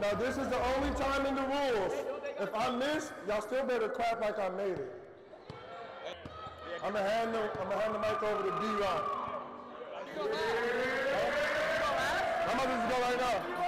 Now this is the only time in the rules. If I miss, y'all still better clap like I made it. I'm gonna hand the I'm gonna hand the mic over to D Rock. I'm about to just go right now.